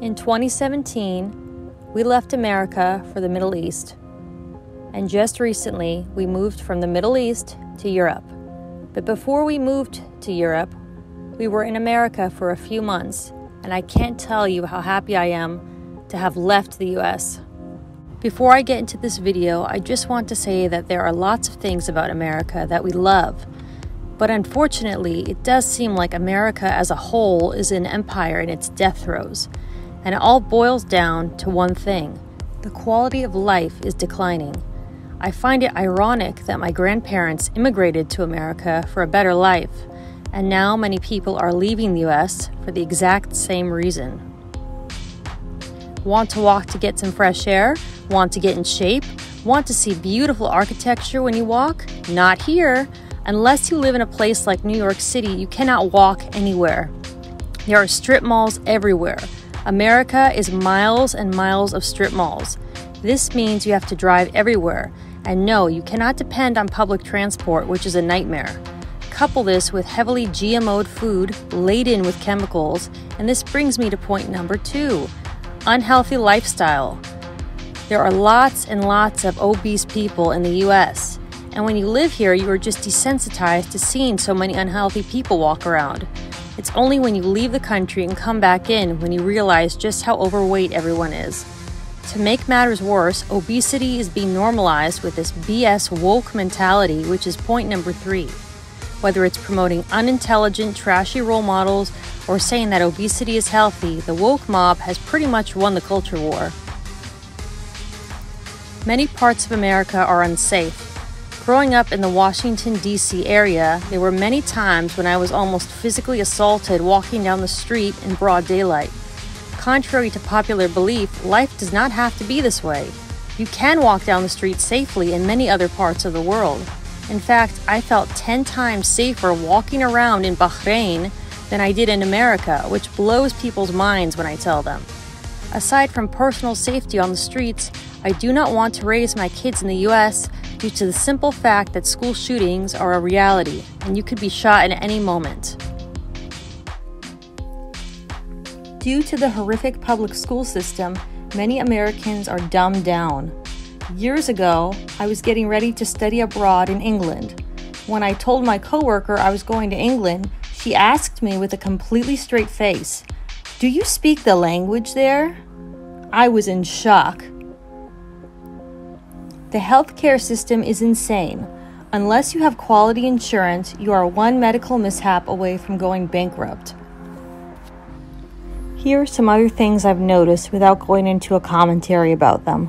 In 2017, we left America for the Middle East. And just recently, we moved from the Middle East to Europe. But before we moved to Europe, we were in America for a few months, and I can't tell you how happy I am to have left the US. Before I get into this video, I just want to say that there are lots of things about America that we love. But unfortunately, it does seem like America as a whole is an empire in its death throes and it all boils down to one thing the quality of life is declining. I find it ironic that my grandparents immigrated to America for a better life, and now many people are leaving the US for the exact same reason. Want to walk to get some fresh air? Want to get in shape? Want to see beautiful architecture when you walk? Not here. Unless you live in a place like New York City, you cannot walk anywhere. There are strip malls everywhere. America is miles and miles of strip malls. This means you have to drive everywhere. And no, you cannot depend on public transport, which is a nightmare. Couple this with heavily GMO'd food laden with chemicals, and this brings me to point number two unhealthy lifestyle. There are lots and lots of obese people in the US, and when you live here, you are just desensitized to seeing so many unhealthy people walk around. It's only when you leave the country and come back in when you realize just how overweight everyone is. To make matters worse, obesity is being normalized with this BS woke mentality, which is point number three. Whether it's promoting unintelligent, trashy role models or saying that obesity is healthy, the woke mob has pretty much won the culture war. Many parts of America are unsafe, Growing up in the Washington, D.C. area, there were many times when I was almost physically assaulted walking down the street in broad daylight. Contrary to popular belief, life does not have to be this way. You can walk down the street safely in many other parts of the world. In fact, I felt 10 times safer walking around in Bahrain than I did in America, which blows people's minds when I tell them. Aside from personal safety on the streets, I do not want to raise my kids in the US due to the simple fact that school shootings are a reality and you could be shot at any moment. Due to the horrific public school system, many Americans are dumbed down. Years ago, I was getting ready to study abroad in England. When I told my coworker I was going to England, she asked me with a completely straight face, Do you speak the language there? I was in shock. The healthcare system is insane. Unless you have quality insurance, you are one medical mishap away from going bankrupt. Here are some other things I've noticed without going into a commentary about them.